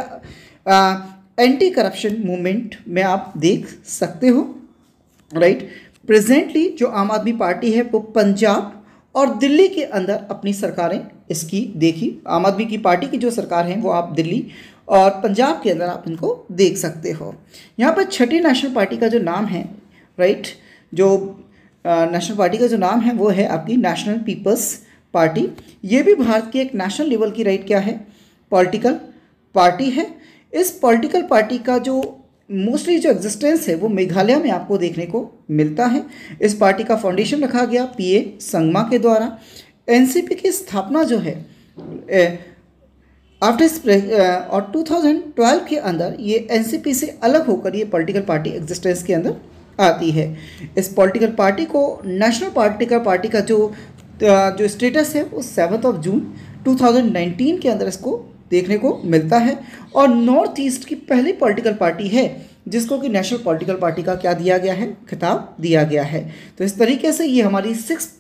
एंटी करप्शन मूवमेंट में आप देख सकते हो। राइट प्रेजेंटली जो आम आदमी पार्टी है, वो पंजाब और दिल्ली के अंदर अपनी सरकारें इसकी देखी। आम आदमी की पार्टी की जो सरकार है, वो आप दिल्ली और पंजाब के अंदर आप इनको देख सकते हो। यहाँ पर छठी नेशनल पार्टी का जो नाम है राइट जो नेशनल पार्टी का जो नाम है, वो है आपकी नेशनल पीपल्स पार्टी ये भी भारत की एक नेशनल लेवल की राइट क्या है? पॉलिटिकल पार्टी है। इस पॉलिटिकल पार्टी का जो मोस्टली जो एग्जिस्टेंस है, वो मेघालय में आपको देखने को मिलता है। इस पार्टी का फाउंडेशन रखा गया पीए संगमा के द्वारा। एनसीपी की स्थापना जो है आफ्टर और 2012 के अंदर ये एनसीपी से अलग होकर ये पॉलिटिकल पार्टी एग्जिस्टेंस के अंदर आती है। इस पॉलिटिकल पार्टी को नेशनल पॉलिटिकल पार्टी का जो जो स्टेटस है, वो सेवन्थ ऑफ़ जून 2019 के अंदर इसको देखने को मिलता है। और नॉर्थ ईस्ट की पहली पॉलिटिकल पार्टी है, जिसको कि नेशनल पॉलिटिकल पार्टी का क्या दिया गया है? खिताब दिया गया है। तो इस तरीके से ये हमारी सिक्स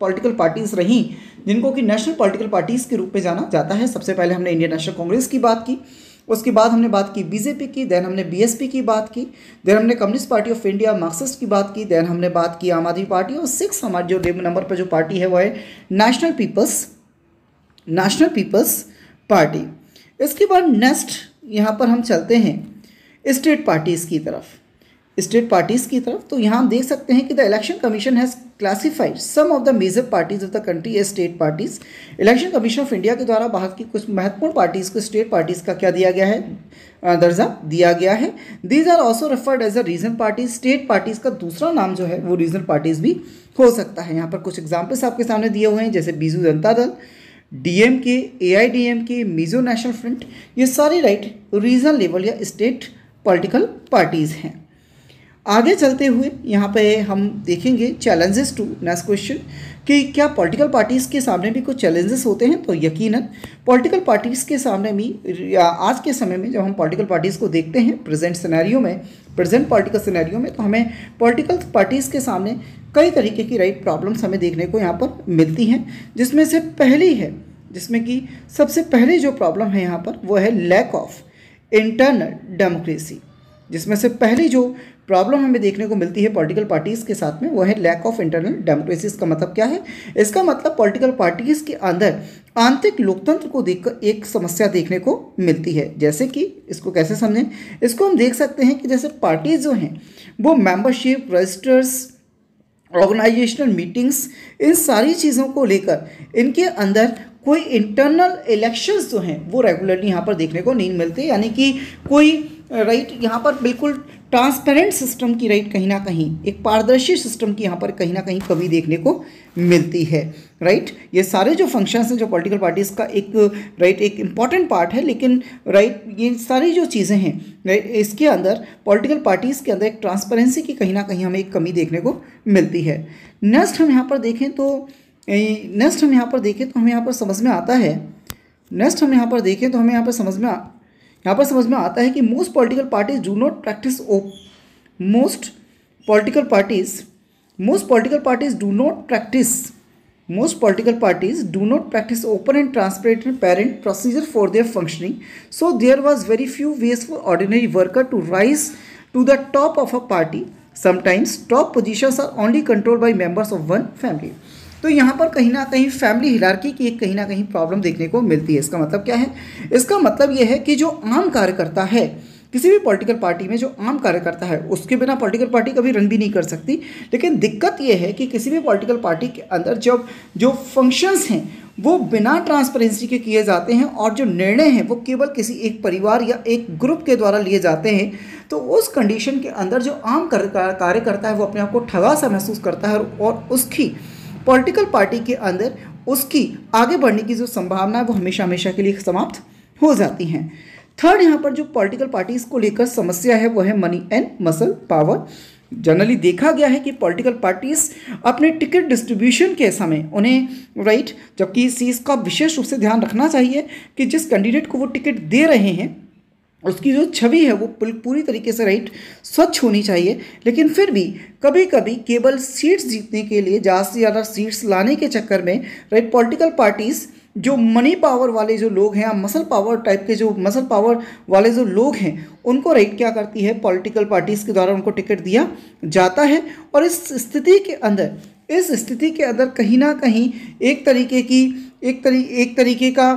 पॉलिटिकल पार्टीज़ रहीं, जिनको कि नेशनल पॉलिटिकल पार्टीज़ के रूप में जाना जाता है। सबसे पहले हमने इंडियन नेशनल कांग्रेस की बात की, उसके बाद हमने बात की बीजेपी की, देन हमने बीएसपी की बात की, देन हमने Communist Party of India Marxist की बात की, देन हमने बात की आम आदमी पार्टी, और सिक्स हमारी जो नंबर पर जो पार्टी है वो है National People's National People's Party. इसके बाद नेक्स्ट यहाँ पर हम चलते हैं स्टेट पार्टीज़ की तरफ़। स्टेट पार्टीज़ की तरफ़ तो यहाँ हम देख सकते हैं कि the Election Commission has classified some of the major parties of the country as state parties. Election Commission of India के द्वारा भारत की कुछ महत्वपूर्ण पार्टीज़ को स्टेट पार्टीज़ का क्या दिया गया है? दर्जा दिया गया है। These are also referred as a region parties state parties का दूसरा नाम जो है, वो रीजनल पार्टीज़ भी हो सकता है। यहाँ पर कुछ एग्जाम्पल्स आपके सामने दिए हुए हैं, जैसे बीजू जनता दल डीएम के ए आई डी एम के मिजो नेशनल फ्रंट ये सारे राइट रीजनल लेवल या स्टेट पॉलिटिकल पार्टीज़ हैं। आगे चलते हुए यहाँ पे हम देखेंगे चैलेंजेस टू नेक्स्ट क्वेश्चन कि क्या पॉलिटिकल पार्टीज़ के सामने भी कुछ चैलेंजेस होते हैं? तो यकीनन पॉलिटिकल पार्टीज़ के सामने भी, या आज के समय में जब हम पॉलिटिकल पार्टीज़ को देखते हैं प्रेजेंट सिनेरियो में प्रेजेंट पॉलिटिकल सिनेरियो में तो हमें पॉलिटिकल पार्टीज़ के सामने कई तरीके की राइट प्रॉब्लम्स हमें देखने को यहाँ पर मिलती हैं। जिसमें से पहली है, जिसमें कि सबसे पहली जो प्रॉब्लम है यहाँ पर, वो है लैक ऑफ़ इंटरनल डेमोक्रेसी जिसमें से पहली जो प्रॉब्लम हमें देखने को मिलती है पॉलिटिकल पार्टीज़ के साथ में, वो है लैक ऑफ़ इंटरनल डेमोक्रेसी इसका मतलब क्या है? इसका मतलब पॉलिटिकल पार्टीज़ के अंदर आंतरिक लोकतंत्र को देखकर एक समस्या देखने को मिलती है। जैसे कि, इसको कैसे समझें? इसको हम देख सकते हैं कि जैसे पार्टीज़ जो हैं, वो मेंबरशिप रजिस्टर्स ऑर्गेनाइजेशनल मीटिंग्स इन सारी चीज़ों को लेकर, इनके अंदर कोई इंटरनल इलेक्शंस जो हैं, वो रेगुलरली यहाँ पर देखने को नहीं मिलते। यानी कि कोई राइट यहाँ पर बिल्कुल ट्रांसपेरेंट सिस्टम की राइट कहीं ना कहीं, एक पारदर्शी सिस्टम की यहाँ पर कहीं ना कहीं कमी देखने को मिलती है राइट ये सारे जो फ़ंक्शंस हैं, जो पॉलिटिकल पार्टीज़ का एक राइट एक इंपॉर्टेंट पार्ट है, लेकिन राइट ये सारी जो चीज़ें हैं राइट इसके अंदर पॉलिटिकल पार्टीज़ के अंदर एक ट्रांसपेरेंसी की कहीं ना कहीं हमें एक कमी देखने को मिलती है। नेक्स्ट हम यहाँ पर देखें तो नेक्स्ट हम यहाँ पर देखें तो हमें यहाँ पर समझ में आता है नेक्स्ट हम यहाँ पर देखें तो हमें यहाँ पर समझ में यहाँ पर समझ में आता है कि most political parties do not practice most political parties most political parties do not practice most political parties do not practice open and transparent and parent procedure for their functioning so there was very few ways for ordinary worker to rise to the top of a party sometimes top position are only control by members of one family तो यहाँ पर कहीं ना कहीं फैमिली हिलार्की की एक कहीं ना कहीं प्रॉब्लम देखने को मिलती है। इसका मतलब क्या है? इसका मतलब ये है कि जो आम कार्यकर्ता है, किसी भी पॉलिटिकल पार्टी में जो आम कार्यकर्ता है, उसके बिना पॉलिटिकल पार्टी कभी रन भी नहीं कर सकती। लेकिन दिक्कत ये है कि किसी भी पॉलिटिकल पार्टी के अंदर जब जो फ़ंक्शंस हैं, वो बिना ट्रांसपेरेंसी के किए जाते हैं और जो निर्णय हैं, वो केवल किसी एक परिवार या एक ग्रुप के द्वारा लिए जाते हैं तो उस कंडीशन के अंदर जो आम कार्यकर्ता है, वो अपने आप को ठगा सा महसूस करता है और उसकी पॉलिटिकल पार्टी के अंदर उसकी आगे बढ़ने की जो संभावना है, वो हमेशा हमेशा के लिए समाप्त हो जाती हैं। थर्ड यहाँ पर जो पॉलिटिकल पार्टीज़ को लेकर समस्या है, वो है money and muscle power generally देखा गया है कि पॉलिटिकल पार्टीज़ अपने टिकट डिस्ट्रीब्यूशन के समय उन्हें राइट जबकि इस चीज़ का विशेष रूप से ध्यान रखना चाहिए कि जिस कैंडिडेट को वो टिकट दे रहे हैं उसकी जो छवि है वो पूरी तरीके से राइट स्वच्छ होनी चाहिए। लेकिन फिर भी कभी कभी केवल सीट्स जीतने के लिए ज़्यादा से ज़्यादा सीट्स लाने के चक्कर में राइट पॉलिटिकल पार्टीज़ जो मनी पावर वाले जो लोग हैं, या मसल पावर टाइप के जो मसल पावर वाले जो लोग हैं, उनको राइट क्या करती है? पॉलिटिकल पार्टीज़ के द्वारा उनको टिकट दिया जाता है। और इस स्थिति के अंदर, इस स्थिति के अंदर कहीं ना कहीं एक तरीके की एक तरी, एक तरीके का,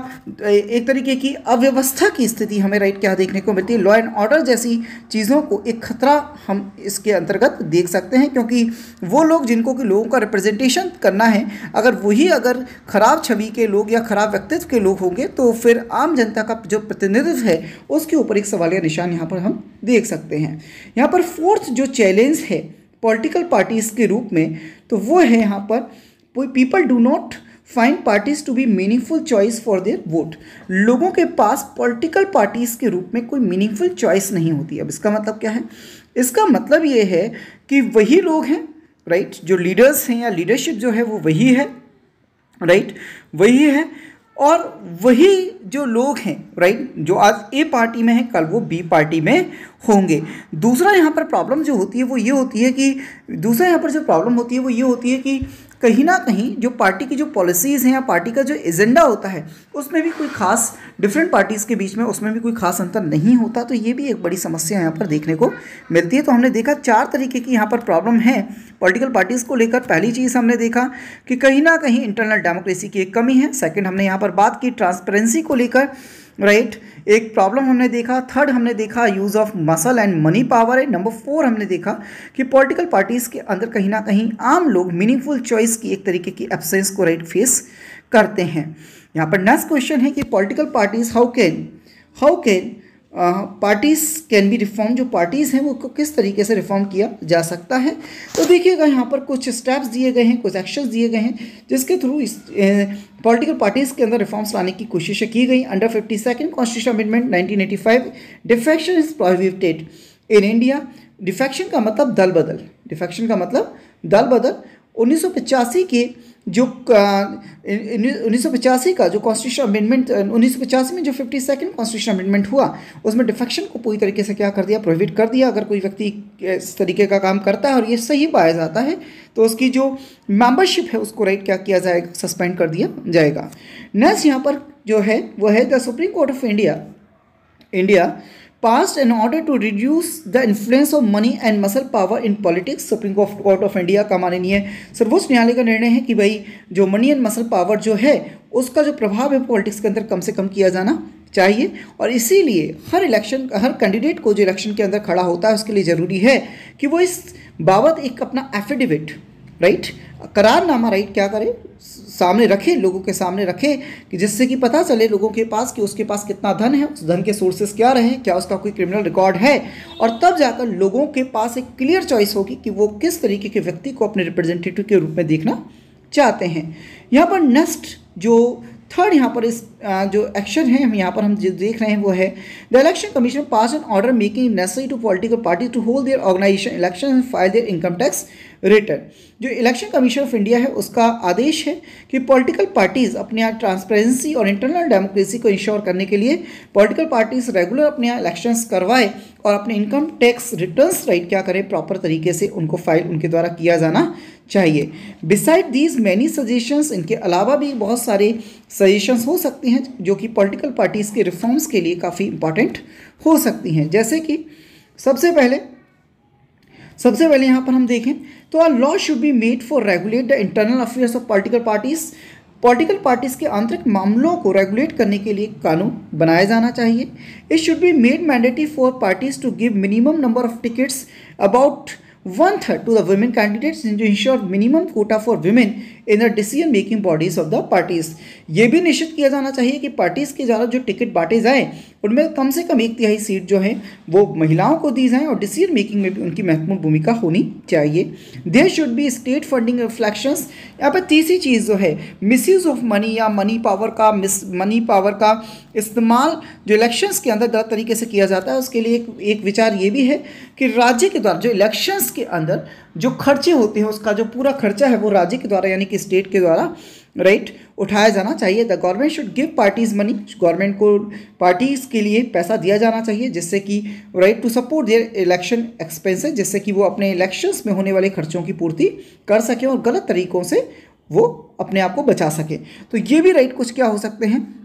एक तरीके की अव्यवस्था की स्थिति हमें राइट क्या देखने को मिलती है? लॉ एंड ऑर्डर जैसी चीज़ों को एक खतरा हम इसके अंतर्गत देख सकते हैं, क्योंकि वो लोग जिनको कि लोगों का रिप्रेजेंटेशन करना है, अगर वही अगर खराब छवि के लोग या खराब व्यक्तित्व के लोग होंगे तो फिर आम जनता का जो प्रतिनिधित्व है, उसके ऊपर एक सवालिया निशान यहाँ पर हम देख सकते हैं। यहाँ पर फोर्थ जो चैलेंज है पॉलिटिकल पार्टीज़ के रूप में तो वो है यहाँ पर people do not find parties to be meaningful choice for their vote लोगों के पास पॉलिटिकल पार्टीज़ के रूप में कोई मीनिंगफुल चॉइस नहीं होती। अब इसका मतलब क्या है? इसका मतलब ये है कि वही लोग हैं राइट जो लीडर्स हैं या लीडरशिप जो है वो वही है राइट वही है और वही जो लोग हैं राइट जो आज ए पार्टी में है, कल वो बी पार्टी में होंगे। दूसरा यहाँ पर प्रॉब्लम जो होती है, वो ये होती है कि, दूसरा यहाँ पर जो प्रॉब्लम होती है, वो ये होती है कि कहीं ना कहीं जो पार्टी की जो पॉलिसीज़ हैं या पार्टी का जो एजेंडा होता है, उसमें भी कोई खास डिफरेंट पार्टीज़ के बीच में उसमें भी कोई खास अंतर नहीं होता। तो ये भी एक बड़ी समस्या यहाँ पर देखने को मिलती है। तो हमने देखा चार तरीके की यहाँ पर प्रॉब्लम है। पॉलिटिकल पार्टीज़ को लेकर पहली चीज़ हमने देखा कि कहीं ना कहीं इंटरनल डेमोक्रेसी की एक कमी है। सेकेंड हमने यहाँ पर बात की ट्रांसपेरेंसी को लेकर राइट right? एक प्रॉब्लम हमने देखा थर्ड हमने देखा use of muscle and money power है नंबर फोर हमने देखा कि पॉलिटिकल पार्टीज़ के अंदर कहीं ना कहीं आम लोग मीनिंगफुल चॉइस की एक तरीके की एब्सेंस को राइट फेस करते हैं यहाँ पर नेक्स्ट क्वेश्चन है कि political parties how can how can parties can be reform जो पार्टीज़ हैं, वो किस तरीके से रिफॉर्म किया जा सकता है? तो देखिएगा यहाँ पर कुछ स्टेप्स दिए गए हैं, कुछ एक्शंस दिए गए हैं, जिसके थ्रू इस पॉलिटिकल पार्टीज़ के अंदर रिफॉर्म्स लाने की कोशिश की गई। Under fifty second constitution amendment nineteen eighty five defection is prohibited in India defection का मतलब दल बदल। डिफेक्शन का मतलब दल बदल। उन्नीस सौ पचासी के जो उन्नीस सौ पचासी का जो कॉन्स्टिट्यूशन अमेंडमेंट उन्नीस सौ पचासी में जो फिफ्टी सेकेंड कॉन्स्टिट्यूशन अमेंडमेंट हुआ, उसमें डिफेक्शन को पूरी तरीके से क्या कर दिया प्रोहिबिट कर दिया। अगर कोई व्यक्ति इस तरीके का काम करता है और ये सही पाया जाता है तो उसकी जो मेंबरशिप है, उसको राइट क्या किया जाएगा सस्पेंड कर दिया जाएगा। नेक्स्ट यहाँ पर जो है, वो है the supreme court of India India passed an order to reduce the influence of money and muscle power in politics. Supreme court of India का माननीय सर्वोच्च न्यायालय का निर्णय है कि भाई, जो मनी एंड मसल पावर जो है, उसका जो प्रभाव है पॉलिटिक्स के अंदर कम से कम किया जाना चाहिए। और इसीलिए हर इलेक्शन हर कैंडिडेट को जो इलेक्शन के अंदर खड़ा होता है, उसके लिए ज़रूरी है कि वो इस बाबत एक अपना एफिडेविट राइट करारनामा राइट क्या करे? सामने रखे, लोगों के सामने रखे कि जिससे कि पता चले लोगों के पास कि उसके पास कितना धन है, उस धन के सोर्सेस क्या रहे, क्या उसका कोई क्रिमिनल रिकॉर्ड है? और तब जाकर लोगों के पास एक क्लियर चॉइस होगी कि वो किस तरीके के व्यक्ति को अपने रिप्रेजेंटेटिव के रूप में देखना चाहते हैं। यहाँ पर नेक्स्ट जो थर्ड यहाँ पर इस जो एक्शन है, हम यहाँ पर हम जो देख रहे हैं वो है the election commission pass an order making necessary to political party to hold their organisation election file their income tax return जो इलेक्शन कमीशन ऑफ़ इंडिया है, उसका आदेश है कि पॉलिटिकल पार्टीज़ अपने यहाँ ट्रांसपेरेंसी और इंटरनल डेमोक्रेसी को इंश्योर करने के लिए पॉलिटिकल पार्टीज़ रेगुलर अपने यहाँ इलेक्शंस करवाए और अपने इनकम टैक्स रिटर्न्स राइट क्या करें प्रॉपर तरीके से उनको फ़ाइल उनके द्वारा किया जाना चाहिए। बिसाइड दीज मैनी सजेशंस इनके अलावा भी बहुत सारे सजेशंस हो सकते हैं, जो कि पॉलिटिकल पार्टीज़ के रिफॉर्म्स के लिए काफ़ी इंपॉर्टेंट हो सकती हैं। जैसे कि सबसे पहले सबसे पहले यहाँ पर हम देखें तो a law should be made for regulate the internal affairs of political parties political parties के आंतरिक मामलों को रेगुलेट करने के लिए कानून बनाया जाना चाहिए। It should be made mandatory for parties to give minimum number of tickets about one third to the women candidates to ensure minimum quota for women in the decision making bodies of the parties ये भी निश्चित किया जाना चाहिए कि पार्टीज़ के द्वारा जो टिकट बांटे जाएँ उनमें कम से कम एक तिहाई सीट जो है वो महिलाओं को दी जाए और डिसीज़न मेकिंग में भी उनकी महत्वपूर्ण भूमिका होनी चाहिए। There should be state funding reflections यहाँ पर तीसरी चीज़ जो है मिसयूज ऑफ़ मनी या मनी पावर का मिस मनी पावर का इस्तेमाल जो इलेक्शंस के अंदर गलत तरीके से किया जाता है उसके लिए एक, एक विचार ये भी है कि राज्य के द्वारा जो इलेक्शंस के अंदर जो खर्चे होते हैं, उसका जो पूरा खर्चा है, वो राज्य के द्वारा, यानी कि स्टेट के द्वारा राइट उठाया जाना चाहिए। The government should give parties money government को पार्टीज़ के लिए पैसा दिया जाना चाहिए, जिससे कि right to support their election expenses जिससे कि वो अपने इलेक्शंस में होने वाले खर्चों की पूर्ति कर सकें और गलत तरीकों से वो अपने आप को बचा सके। तो ये भी राइट कुछ क्या हो सकते हैं?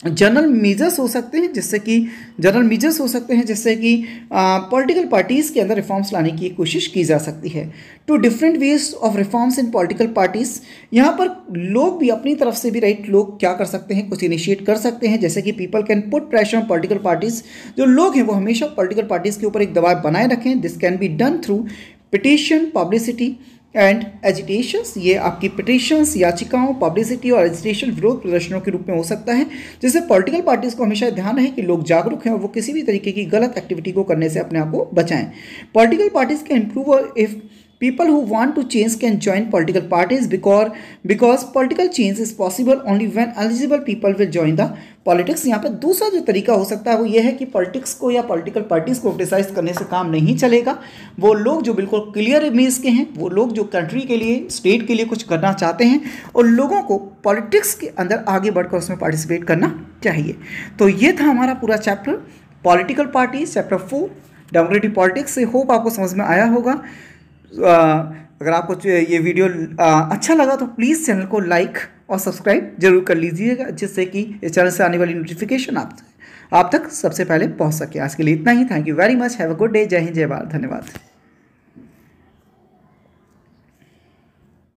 जनरल मेजर्स हो सकते हैं, जिससे कि जनरल मेजर्स हो सकते हैं, जिससे कि पॉलिटिकल पार्टीज़ के अंदर रिफॉर्म्स लाने की कोशिश की जा सकती है। Two different ways of reforms in political parties यहाँ पर लोग भी अपनी तरफ़ से भी राइट लोग क्या कर सकते हैं, कुछ इनिशिएट कर सकते हैं, जैसे कि people can put pressure on political parties जो लोग हैं, वो हमेशा पॉलिटिकल पार्टीज़ के ऊपर एक दबाव बनाए रखें। This can be done through petition publicity and agitations ये आपकी पिटिशंस याचिकाओं पब्लिसिटी और एजिटेशन विरोध प्रदर्शनों के रूप में हो सकता है। जिससे पॉलिटिकल पार्टीज़ को हमेशा ध्यान रहे कि लोग जागरूक हैं और वो किसी भी तरीके की गलत एक्टिविटी को करने से अपने आप को बचाएँ। पॉलिटिकल पार्टीज़ के improve if people who want to change can join political parties because because political change is possible only when eligible people will join the politics यहाँ पे दूसरा जो तरीका हो सकता है वो ये है कि पॉलिटिक्स को या पॉलिटिकल पार्टीज़ को क्रिटिसाइज करने से काम नहीं चलेगा। वो लोग जो बिल्कुल क्लियर इमेज के हैं, वो लोग जो कंट्री के लिए स्टेट के लिए कुछ करना चाहते हैं, और लोगों को पॉलिटिक्स के अंदर आगे बढ़कर उसमें पार्टिसिपेट करना चाहिए। तो ये था हमारा पूरा chapter political party chapter four democratic politics से होप आपको समझ में आया होगा। अगर आपको ये वीडियो अच्छा लगा तो प्लीज़ चैनल को लाइक और सब्सक्राइब ज़रूर कर लीजिएगा, जिससे कि इस चैनल से आने वाली नोटिफिकेशन आप आप तक सबसे पहले पहुँच सके। आज के लिए इतना ही। Thank you very much have a good day जय हिंद, जय भारत। धन्यवाद।